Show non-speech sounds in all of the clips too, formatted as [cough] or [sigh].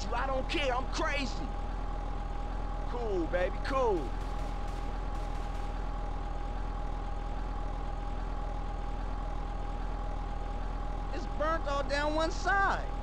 told you, I don't care. I'm crazy. Cool, baby, cool. It's burnt all down one side.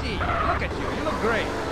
See, look at you. You look great.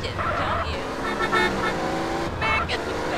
Gorgeous, don't you? [laughs]